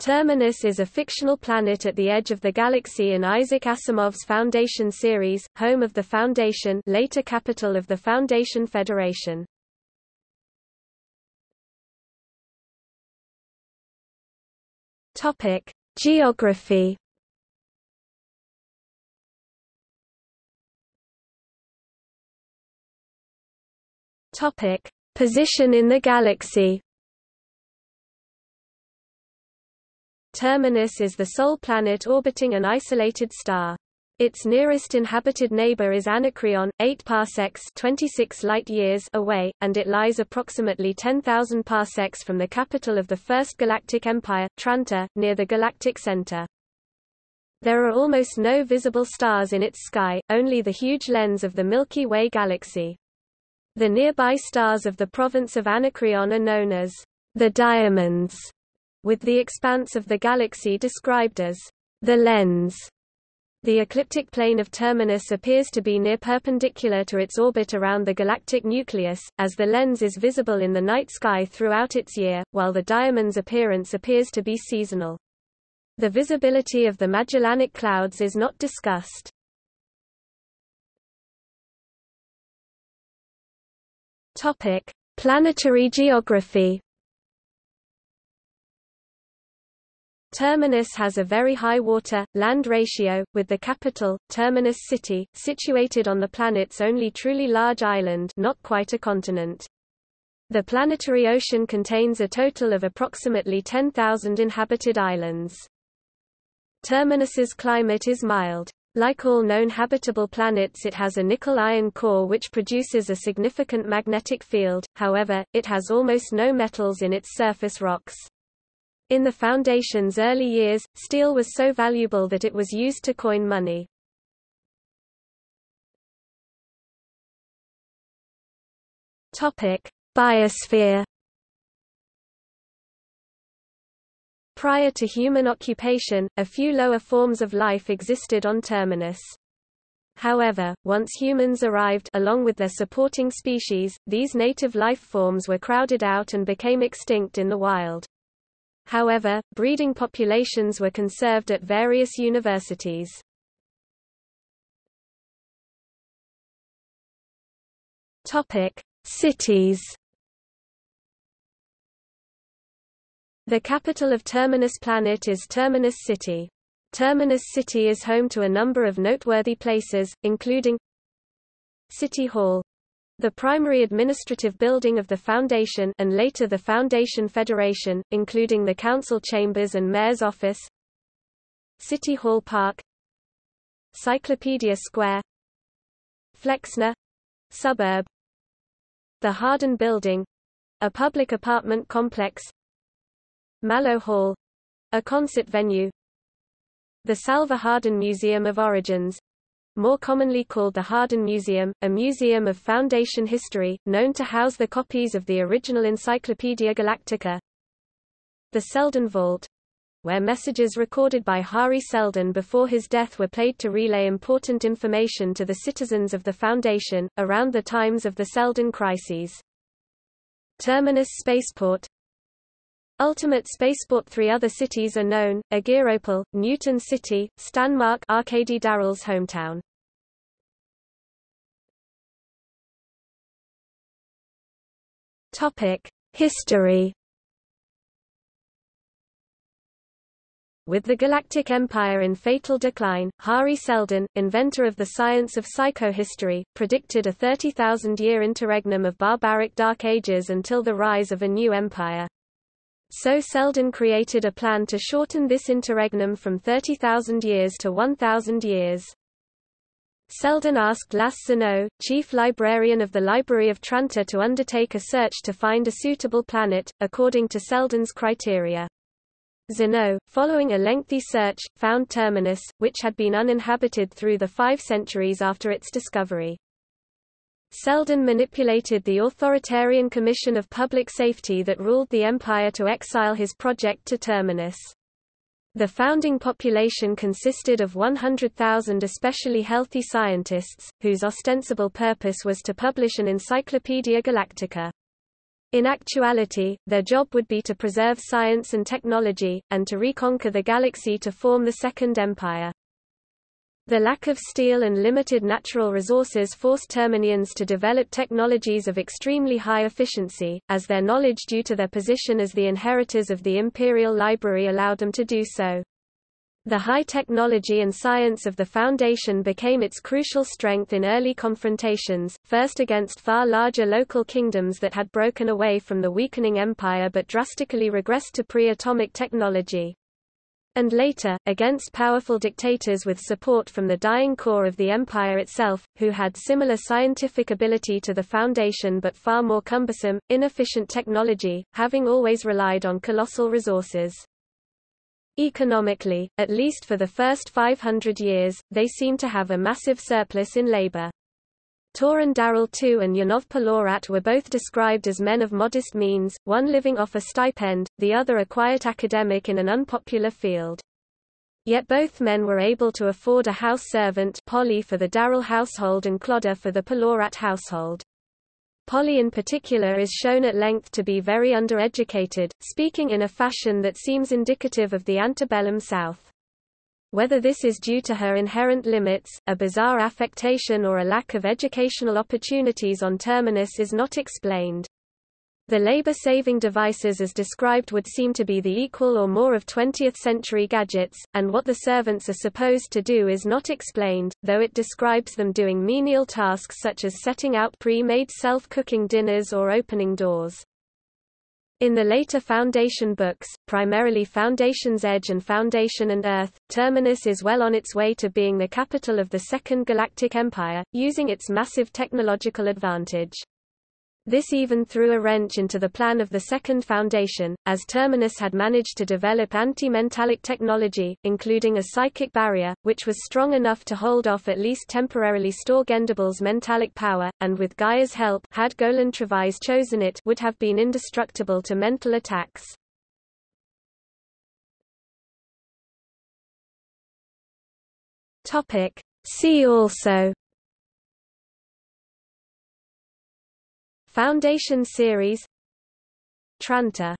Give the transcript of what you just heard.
Terminus is a fictional planet at the edge of the galaxy in Isaac Asimov's Foundation series, home of the Foundation later capital of the Foundation Federation. Geography Position in the galaxy Terminus is the sole planet orbiting an isolated star. Its nearest inhabited neighbor is Anacreon, 8 parsecs 26 light-years away, and it lies approximately 10,000 parsecs from the capital of the First Galactic Empire, Trantor, near the galactic center. There are almost no visible stars in its sky, only the huge lens of the Milky Way galaxy. The nearby stars of the province of Anacreon are known as the diamonds with the expanse of the galaxy described as the lens. The ecliptic plane of Terminus appears to be near perpendicular to its orbit around the galactic nucleus, as the lens is visible in the night sky throughout its year, while the diamond's appearance appears to be seasonal. The visibility of the Magellanic Clouds is not discussed. Planetary geography Terminus has a very high water-land ratio, with the capital, Terminus City, situated on the planet's only truly large island not quite a continent. The planetary ocean contains a total of approximately 10,000 inhabited islands. Terminus's climate is mild. Like all known habitable planets it has a nickel-iron core which produces a significant magnetic field, however, it has almost no metals in its surface rocks. In the Foundation's early years, steel was so valuable that it was used to coin money. Biosphere. Prior to human occupation, a few lower forms of life existed on Terminus. However, once humans arrived along with their supporting species, these native life forms were crowded out and became extinct in the wild. However, breeding populations were conserved at various universities. Topic: Cities. The capital of Terminus Planet is Terminus City. Terminus City is home to a number of noteworthy places, including City Hall, the primary administrative building of the Foundation and later the Foundation Federation, including the council chambers and mayor's office City Hall Park Cyclopedia Square Flexner — suburb The Hardin Building — a public apartment complex Mallow Hall — a concert venue The Salvor Hardin Museum of Origins more commonly called the Hardin Museum, a museum of Foundation history, known to house the copies of the original Encyclopaedia Galactica. The Seldon Vault, where messages recorded by Hari Seldon before his death were played to relay important information to the citizens of the Foundation, around the times of the Seldon crises. Terminus Spaceport Ultimate Spaceport Three other cities are known, Agiropol, Newton City, Stanmark Arcady Darell's hometown. History With the Galactic Empire in fatal decline, Hari Seldon, inventor of the science of psychohistory, predicted a 30,000-year interregnum of barbaric Dark Ages until the rise of a new empire. So Seldon created a plan to shorten this interregnum from 30,000 years to 1,000 years. Seldon asked Lasse Zenow, chief librarian of the Library of Trantor to undertake a search to find a suitable planet, according to Seldon's criteria. Zenow, following a lengthy search, found Terminus, which had been uninhabited through the five centuries after its discovery. Seldon manipulated the authoritarian Commission of Public Safety that ruled the empire to exile his project to Terminus. The founding population consisted of 100,000 especially healthy scientists, whose ostensible purpose was to publish an Encyclopaedia Galactica. In actuality, their job would be to preserve science and technology, and to reconquer the galaxy to form the Second Empire. The lack of steel and limited natural resources forced Terminians to develop technologies of extremely high efficiency, as their knowledge due to their position as the inheritors of the Imperial Library allowed them to do so. The high technology and science of the Foundation became its crucial strength in early confrontations, first against far larger local kingdoms that had broken away from the weakening empire but drastically regressed to pre-atomic technology. And later, against powerful dictators with support from the dying core of the empire itself, who had similar scientific ability to the Foundation but far more cumbersome, inefficient technology, having always relied on colossal resources. Economically, at least for the first 500 years, they seem to have a massive surplus in labor. Toran Darell II and Janov Pelorat were both described as men of modest means, one living off a stipend, the other a quiet academic in an unpopular field. Yet both men were able to afford a house servant Polly for the Darell household and Clodagh for the Pelorat household. Polly in particular is shown at length to be very undereducated, speaking in a fashion that seems indicative of the antebellum South. Whether this is due to her inherent limits, a bizarre affectation or a lack of educational opportunities on Terminus is not explained. The labor-saving devices as described would seem to be the equal or more of 20th-century gadgets, and what the servants are supposed to do is not explained, though it describes them doing menial tasks such as setting out pre-made self-cooking dinners or opening doors. In the later Foundation books, primarily Foundation's Edge and Foundation and Earth, Terminus is well on its way to being the capital of the Second Galactic Empire, using its massive technological advantage. This even threw a wrench into the plan of the Second Foundation, as Terminus had managed to develop anti-mentalic technology, including a psychic barrier, which was strong enough to hold off at least temporarily Stor Gendibal's mentalic power, and with Gaia's help had Golan Trevise chosen it would have been indestructible to mental attacks. See also Foundation series. Trantor